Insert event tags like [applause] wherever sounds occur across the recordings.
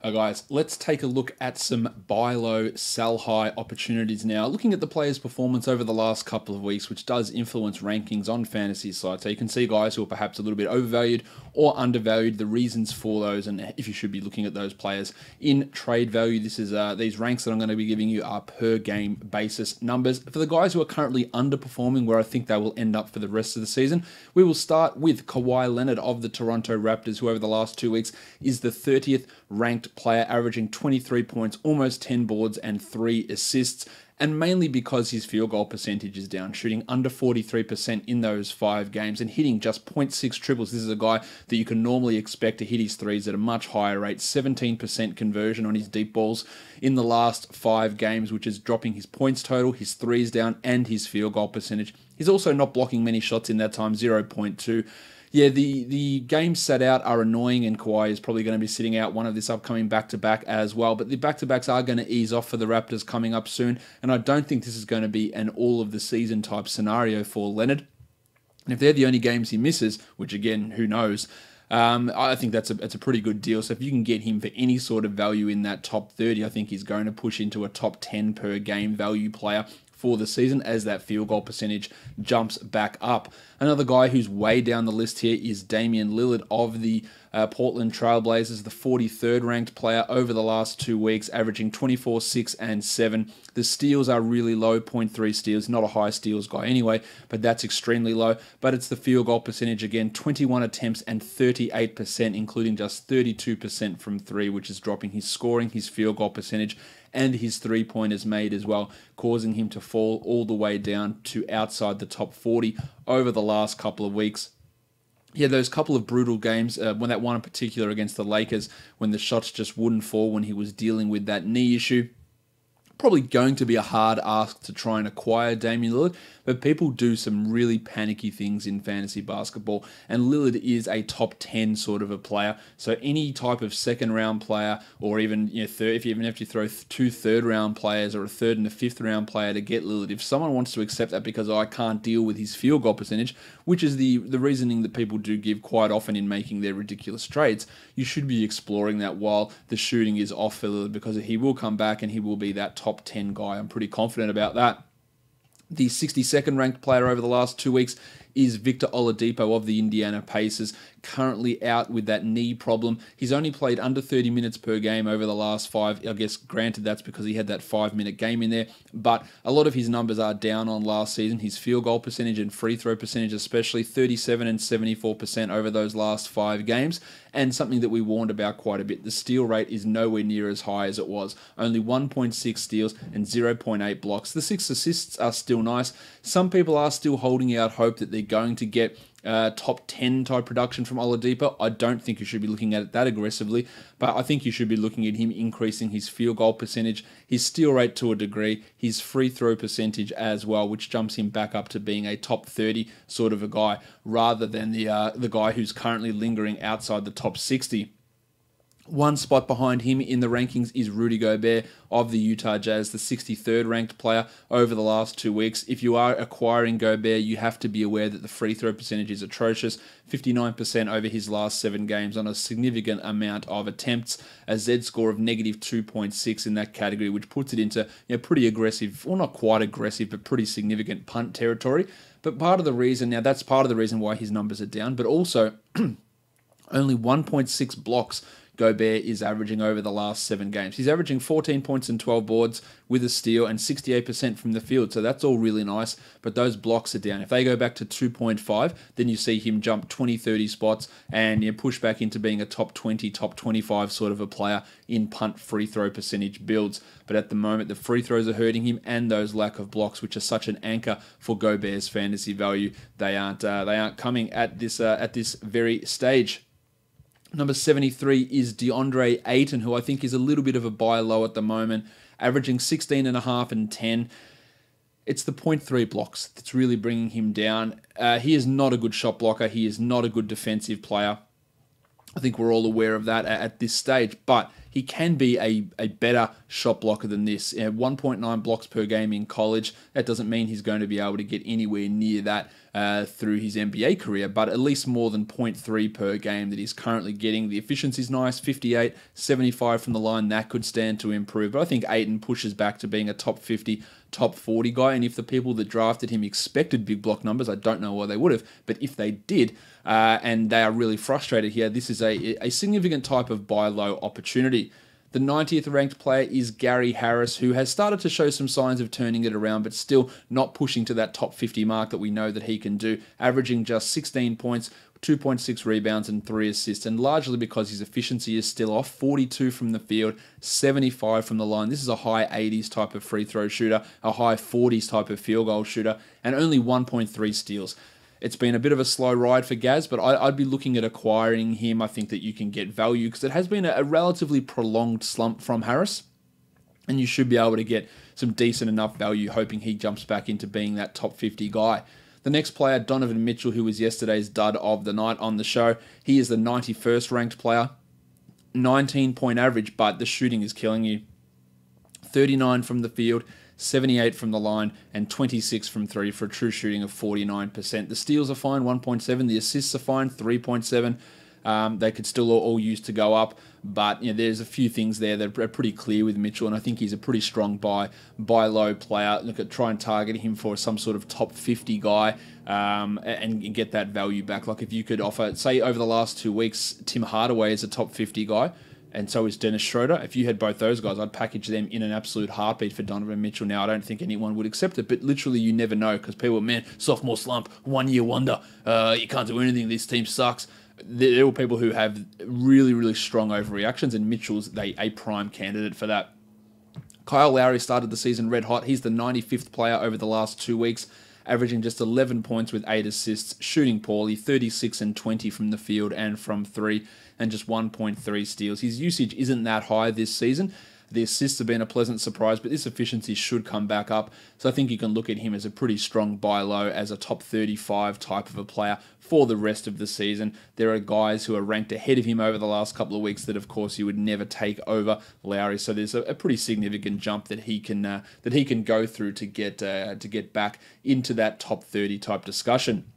Uh, guys, let's take a look at some buy low, sell high opportunities now. Looking at the players' performance over the last couple of weeks, which does influence rankings on fantasy sites. So you can see guys who are perhaps a little bit overvalued or undervalued, the reasons for those, and if you should be looking at those players in trade value. This is uh, these ranks that I'm going to be giving you are per game basis numbers. For the guys who are currently underperforming, where I think they will end up for the rest of the season, we will start with Kawhi Leonard of the Toronto Raptors, who over the last two weeks is the 30th ranked player, averaging 23 points, almost 10 boards, and 3 assists. And mainly because his field goal percentage is down, shooting under 43% in those five games and hitting just 0.6 triples. This is a guy that you can normally expect to hit his threes at a much higher rate, 17% conversion on his deep balls in the last five games, which is dropping his points total, his threes down, and his field goal percentage. He's also not blocking many shots in that time, 0.2 yeah, the the games set out are annoying, and Kawhi is probably going to be sitting out one of this upcoming back to back as well. But the back to backs are going to ease off for the Raptors coming up soon, and I don't think this is going to be an all of the season type scenario for Leonard. And if they're the only games he misses, which again, who knows, um, I think that's a that's a pretty good deal. So if you can get him for any sort of value in that top 30, I think he's going to push into a top 10 per game value player for the season as that field goal percentage jumps back up. Another guy who's way down the list here is Damian Lillard of the uh, Portland Trailblazers, the 43rd ranked player over the last two weeks, averaging 24, 6, and 7. The steals are really low, 0.3 steals, not a high steals guy anyway, but that's extremely low. But it's the field goal percentage again 21 attempts and 38%, including just 32% from three, which is dropping his scoring, his field goal percentage, and his three pointers made as well, causing him to fall all the way down to outside the top 40 over the last couple of weeks. Yeah, those couple of brutal games, uh, when that one in particular against the Lakers, when the shots just wouldn't fall when he was dealing with that knee issue. Probably going to be a hard ask to try and acquire Damian Lillard, but people do some really panicky things in fantasy basketball, and Lillard is a top 10 sort of a player. So any type of second round player, or even you know, third, if you even have to throw two third round players or a third and a fifth round player to get Lillard, if someone wants to accept that because oh, I can't deal with his field goal percentage, which is the, the reasoning that people do give quite often in making their ridiculous trades, you should be exploring that while the shooting is off for Lillard because he will come back and he will be that top 10 guy. I'm pretty confident about that. The 62nd ranked player over the last two weeks is Victor Oladipo of the Indiana Pacers, currently out with that knee problem. He's only played under 30 minutes per game over the last five. I guess, granted, that's because he had that five minute game in there, but a lot of his numbers are down on last season. His field goal percentage and free throw percentage, especially 37 and 74% over those last five games. And something that we warned about quite a bit the steal rate is nowhere near as high as it was. Only 1.6 steals and 0.8 blocks. The six assists are still nice. Some people are still holding out hope that they're going to get uh, top 10 type production from Oladipo. I don't think you should be looking at it that aggressively, but I think you should be looking at him increasing his field goal percentage, his steal rate to a degree, his free throw percentage as well, which jumps him back up to being a top 30 sort of a guy, rather than the uh, the guy who's currently lingering outside the top 60. One spot behind him in the rankings is Rudy Gobert of the Utah Jazz, the 63rd ranked player over the last two weeks. If you are acquiring Gobert, you have to be aware that the free throw percentage is atrocious 59% over his last seven games on a significant amount of attempts, a Z score of negative 2.6 in that category, which puts it into you know, pretty aggressive, well, not quite aggressive, but pretty significant punt territory. But part of the reason, now that's part of the reason why his numbers are down, but also [clears throat] only 1.6 blocks Gobert is averaging over the last seven games. He's averaging 14 points and 12 boards with a steal and 68% from the field. So that's all really nice, but those blocks are down. If they go back to 2.5, then you see him jump 20, 30 spots and you push back into being a top 20, top 25 sort of a player in punt free throw percentage builds. But at the moment, the free throws are hurting him and those lack of blocks, which are such an anchor for Gobert's fantasy value. They aren't uh, they aren't coming at this uh, at this very stage. Number 73 is DeAndre Ayton, who I think is a little bit of a buy low at the moment, averaging 16 and a half and 10. It's the 0.3 blocks that's really bringing him down. Uh, he is not a good shot blocker. He is not a good defensive player. I think we're all aware of that at this stage, but he can be a, a better shot blocker than this. You know, 1.9 blocks per game in college. That doesn't mean he's going to be able to get anywhere near that uh, through his NBA career, but at least more than 0.3 per game that he's currently getting. The efficiency is nice 58, 75 from the line. That could stand to improve. But I think Ayton pushes back to being a top 50 top 40 guy. And if the people that drafted him expected big block numbers, I don't know why they would have, but if they did, uh, and they are really frustrated here, this is a, a significant type of buy low opportunity. The 90th ranked player is Gary Harris, who has started to show some signs of turning it around, but still not pushing to that top 50 mark that we know that he can do, averaging just 16 points, 2.6 rebounds, and 3 assists, and largely because his efficiency is still off 42 from the field, 75 from the line. This is a high 80s type of free throw shooter, a high 40s type of field goal shooter, and only 1.3 steals. It's been a bit of a slow ride for Gaz, but I, would be looking at acquiring him. I think that you can get value because it has been a, a relatively prolonged slump from Harris, and you should be able to get some decent enough value, hoping he jumps back into being that top 50 guy. The next player, Donovan Mitchell, who was yesterday's dud of the night on the show, he is the 91st ranked player. 19 point average, but the shooting is killing you. 39 from the field, 78 from the line, and 26 from three for a true shooting of 49%. The steals are fine, 1.7. The assists are fine, 3.7. Um, they could still all, all, use to go up, but you know, there's a few things there that are pretty clear with Mitchell, and I think he's a pretty strong buy, buy low player. Look at try and target him for some sort of top 50 guy um, and, and get that value back. Like if you could offer, say, over the last two weeks, Tim Hardaway is a top 50 guy and so is Dennis Schroeder. If you had both those guys, I'd package them in an absolute heartbeat for Donovan Mitchell. Now, I don't think anyone would accept it, but literally, you never know because people, man, sophomore slump, one year wonder, uh, you can't do anything. This team sucks. There are people who have really, really strong overreactions, and Mitchell's they, a prime candidate for that. Kyle Lowry started the season red hot. He's the 95th player over the last two weeks averaging just 11 points with 8 assists, shooting poorly, 36 and 20 from the field and from 3, and just 1.3 steals. His usage isn't that high this season. The assists have been a pleasant surprise, but this efficiency should come back up. So I think you can look at him as a pretty strong buy low, as a top 35 type of a player for the rest of the season. There are guys who are ranked ahead of him over the last couple of weeks that, of course, you would never take over Lowry. So there's a, a pretty significant jump that he can uh, that he can go through to get uh, to get back into that top 30 type discussion.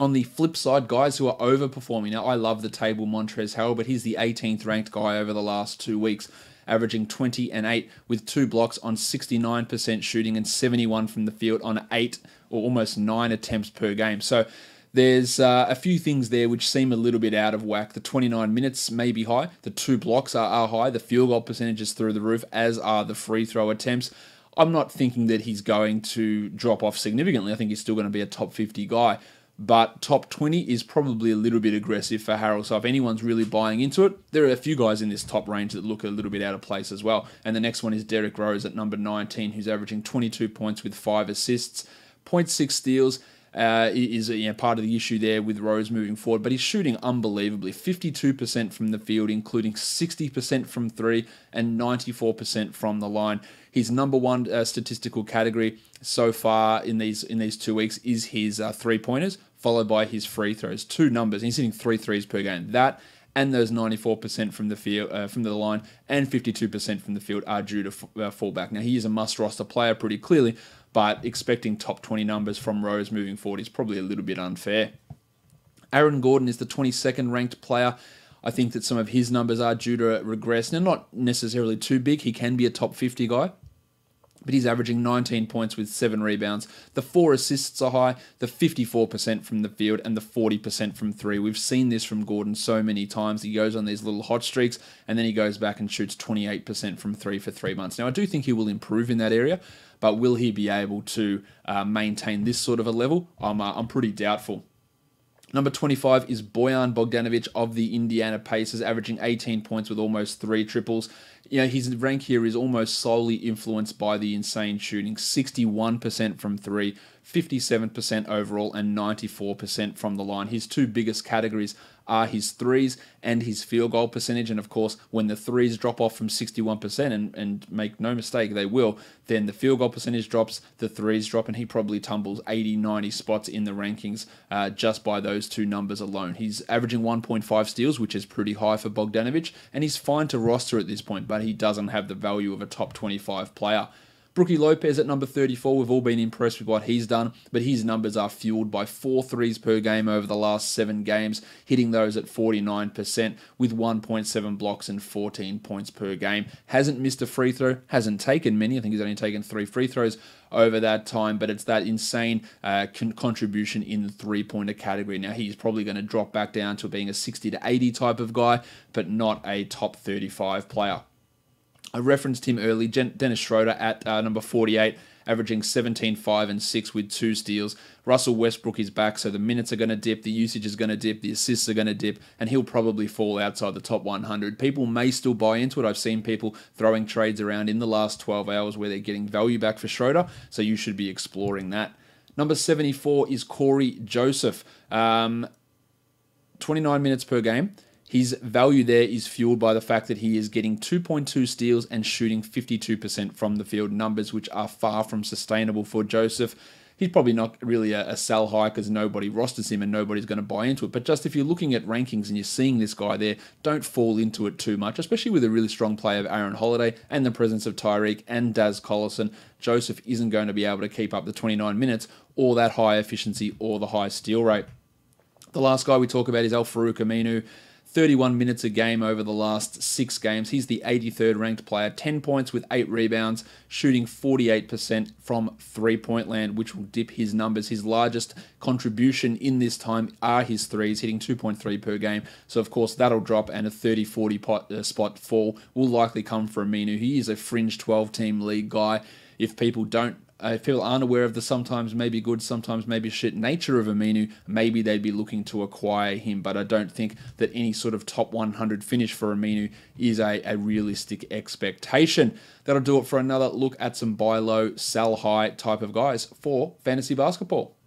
On the flip side, guys who are overperforming. Now, I love the table Montrezl Harrell, but he's the 18th ranked guy over the last two weeks averaging 20 and 8 with two blocks on 69% shooting and 71 from the field on 8 or almost 9 attempts per game. So there's uh, a few things there which seem a little bit out of whack. The 29 minutes may be high, the two blocks are, are high, the field goal percentages through the roof, as are the free throw attempts. I'm not thinking that he's going to drop off significantly. I think he's still going to be a top 50 guy but top 20 is probably a little bit aggressive for Harrell. So if anyone's really buying into it, there are a few guys in this top range that look a little bit out of place as well. And the next one is Derrick Rose at number 19, who's averaging 22 points with five assists, 0.6 steals. Uh, is you know, part of the issue there with Rose moving forward, but he's shooting unbelievably 52% from the field, including 60% from three and 94% from the line. His number one uh, statistical category so far in these in these two weeks is his uh, three pointers, followed by his free throws. Two numbers. He's hitting three threes per game. That and those 94% from the field, uh, from the line, and 52% from the field are due to f- uh. Now he is a must roster player pretty clearly, but expecting top 20 numbers from Rose moving forward is probably a little bit unfair. Aaron Gordon is the 22nd ranked player. I think that some of his numbers are due to regress. Now, not necessarily too big. He can be a top 50 guy, but he's averaging 19 points with seven rebounds. The four assists are high, the 54% from the field, and the 40% from three. We've seen this from Gordon so many times. He goes on these little hot streaks, and then he goes back and shoots 28% from three for three months. Now, I do think he will improve in that area, but will he be able to uh, maintain this sort of a level? I'm, uh, I'm pretty doubtful. Number 25 is Bojan Bogdanovic of the Indiana Pacers, averaging 18 points with almost three triples. Know, his rank here is almost solely influenced by the insane shooting 61% from three, 57% overall, and 94% from the line. His two biggest categories are his threes and his field goal percentage. And of course, when the threes drop off from 61%, and, and make no mistake, they will, then the field goal percentage drops, the threes drop, and he probably tumbles 80, 90 spots in the rankings uh, just by those two numbers alone. He's averaging 1.5 steals, which is pretty high for Bogdanovic, and he's fine to roster at this point, but he doesn't have the value of a top 25 player. Brookie Lopez at number 34, we've all been impressed with what he's done, but his numbers are fueled by four threes per game over the last seven games, hitting those at 49% with 1.7 blocks and 14 points per game. Hasn't missed a free throw, hasn't taken many. I think he's only taken three free throws over that time, but it's that insane uh, con- contribution in the three pointer category. Now, he's probably going to drop back down to being a 60 to 80 type of guy, but not a top 35 player. I referenced him early, Dennis Schroeder at uh, number 48, averaging 17, 5, and 6 with two steals. Russell Westbrook is back, so the minutes are going to dip, the usage is going to dip, the assists are going to dip, and he'll probably fall outside the top 100. People may still buy into it. I've seen people throwing trades around in the last 12 hours where they're getting value back for Schroeder, so you should be exploring that. Number 74 is Cory Joseph. Um, 29 minutes per game. His value there is fueled by the fact that he is getting 2.2 steals and shooting 52% from the field, numbers which are far from sustainable for Joseph. He's probably not really a, a sell high because nobody rosters him and nobody's going to buy into it. But just if you're looking at rankings and you're seeing this guy there, don't fall into it too much, especially with a really strong play of Aaron Holiday and the presence of Tyreke and Daz Collison. Joseph isn't going to be able to keep up the 29 minutes or that high efficiency or the high steal rate. The last guy we talk about is Al-Farouq Aminu. 31 minutes a game over the last six games. He's the 83rd ranked player, 10 points with 8 rebounds, shooting 48% from three point land, which will dip his numbers. His largest contribution in this time are his threes, hitting 2.3 per game. So, of course, that'll drop, and a 30 40 pot, uh, spot fall will likely come for Aminu. He is a fringe 12 team league guy. If people don't if people aren't aware of the sometimes maybe good, sometimes maybe shit nature of Aminu, maybe they'd be looking to acquire him. But I don't think that any sort of top 100 finish for Aminu is a, a realistic expectation. That'll do it for another look at some buy low, sell high type of guys for fantasy basketball.